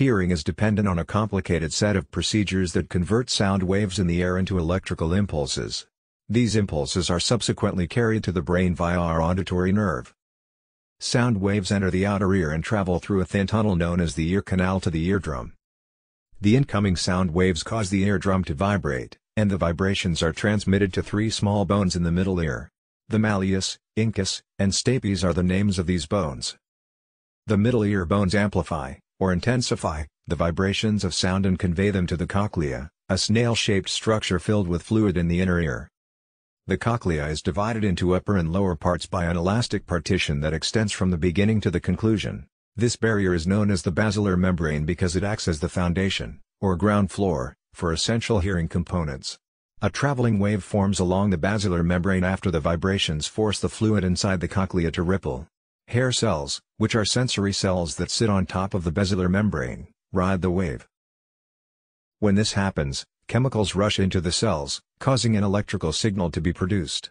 Hearing is dependent on a complicated set of procedures that convert sound waves in the air into electrical impulses. These impulses are subsequently carried to the brain via our auditory nerve. Sound waves enter the outer ear and travel through a thin tunnel known as the ear canal to the eardrum. The incoming sound waves cause the eardrum to vibrate, and the vibrations are transmitted to three small bones in the middle ear. The malleus, incus, and stapes are the names of these bones. The middle ear bones amplify, or intensify, the vibrations of sound and convey them to the cochlea, a snail-shaped structure filled with fluid in the inner ear. The cochlea is divided into upper and lower parts by an elastic partition that extends from the beginning to the conclusion. This barrier is known as the basilar membrane because it acts as the foundation, or ground floor, for essential hearing components. A traveling wave forms along the basilar membrane after the vibrations force the fluid inside the cochlea to ripple. Hair cells, which are sensory cells that sit on top of the basilar membrane, ride the wave. When this happens, chemicals rush into the cells, causing an electrical signal to be produced.